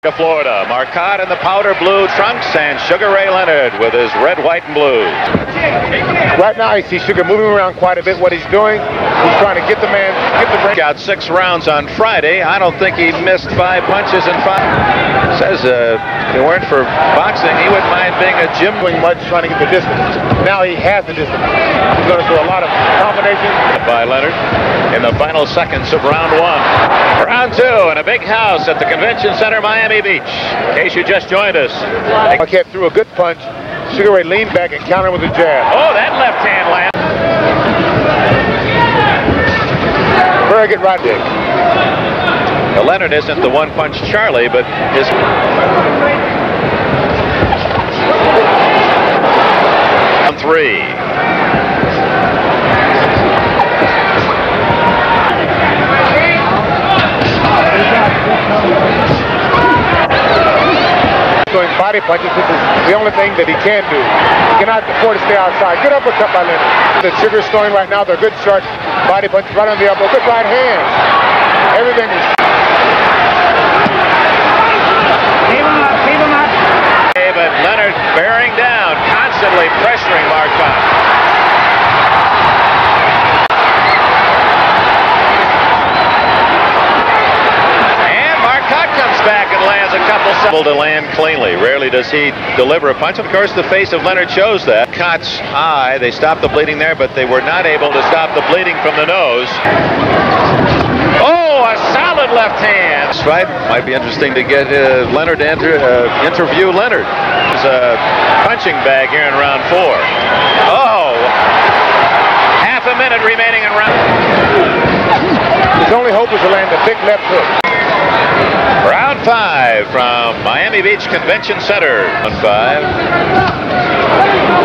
to Florida. Marcotte in the powder blue trunks and Sugar Ray Leonard with his red, white, and blue. Right now, I see Sugar moving around quite a bit. What he's doing, he's trying to get the man, get the break. Got six rounds on Friday. I don't think he missed five punches in five. Says uh, if it weren't for boxing, he wouldn't mind being a gym. Doing much, trying to get the distance. Now he has the distance. He's going to do a lot of combinations. By Leonard in the final seconds of round one. Round two in a big house at the Convention Center, Miami Beach. In case you just joined us. Marcotte threw a good punch. Sugar Ray leaned back and countered with a jab. Oh, that left hand land. Very good right dick. Now, Leonard isn't the one punch Charlie, but his. Three. Body punches, which is the only thing that he can do. He cannot afford to stay outside. Good uppercut by Leonard. The Sugar's throwing right now. They're good short body punches right on the elbow. Good right hand. Everything is. But Leonard bearing down, constantly pressuring Marcotte. And Marcotte comes back and lands a couple able to land cleanly. Rarely does he deliver a punch. Of course, the face of Leonard shows that. Cotte's eye, they stopped the bleeding there, but they were not able to stop the bleeding from the nose. Oh, a solid left hand. Might be interesting to get uh, Leonard to enter, uh, interview Leonard. There's a punching bag here in round four. Oh, half a minute remaining in round. His only hope is to land a big left hook. Five from Miami Beach Convention Center. Round five.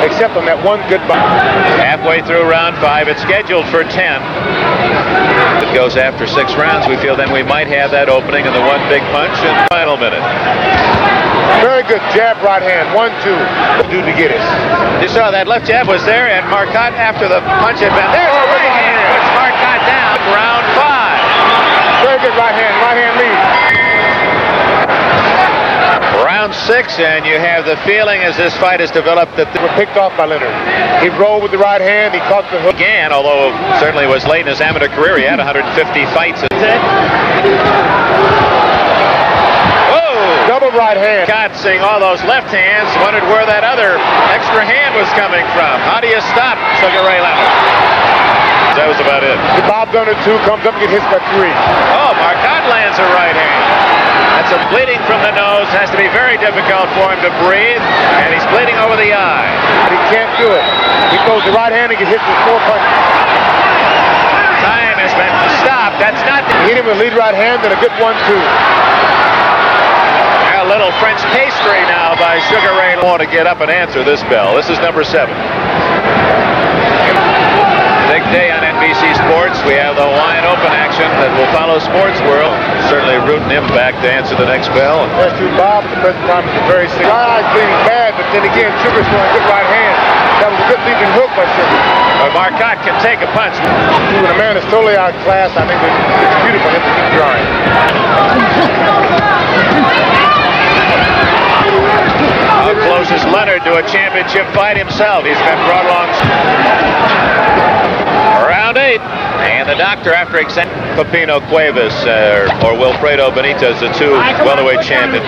Except on that one good body. Halfway through round five, it's scheduled for 10. If it goes after six rounds, we feel then we might have that opening in the one big punch in the final minute. Very good jab right hand. One, two. Do to get it. You saw that left jab was there, and Marcotte, after the punch had been there, Oh, right hand puts Marcotte down. Round five. Very good right hand. Right hand lead. Round six, and you have the feeling as this fight has developed that the Were picked off by Leonard. He rolled with the right hand. He caught the hook. began, although certainly was late in his amateur career. He had 150 fights. Whoa! Oh! Double right hand. Scott seeing all those left hands, wondered where that other extra hand was coming from. How do you stop Sugar Ray Leonard? That was about it. Bob Gunner two comes up and gets hit by three. Oh, Marcotte lands a right hand. That's a bleeding from the nose. Has to be very difficult for him to breathe, and he's bleeding over the eye. He can't do it. He throws the right hand and gets hit with four punches. Time has been stopped. That's not the He hit him with a lead right hand and a good one two. A little French pastry now by Sugar Ray. Want to get up and answer this bell. This is number seven. Big day on NBC Sports. We have the wide open action that will follow Sports World. Certainly rooting him back to answer the next bell. That's true. Bob the present time is very sick. Ah, right eye's bleeding bad, but then again, Sugar's throwing a good right hand. That was a good leaping hook by Sugar. But Marcotte can take a punch. When a man is totally outclassed, I think it's beautiful him to keep trying. How close is Leonard to a championship fight himself? He's been brought along. Round eight. And the doctor, after examining Pipino Cuevas uh, or Wilfredo Benitez, the two welterweight champions.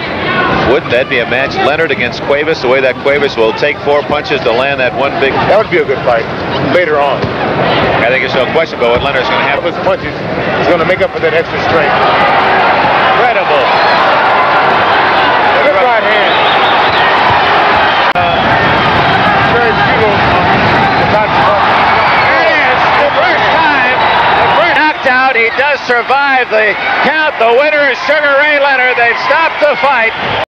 Wouldn't that be a match? Leonard against Cuevas, the way that Cuevas will take four punches to land that one big. That would be a good fight later on. I think it's no question about what Leonard's going to have. With punches, he's going to make up for that extra strength. Incredible. Out. He does survive the count. The winner is Sugar Ray Leonard. They've stopped the fight.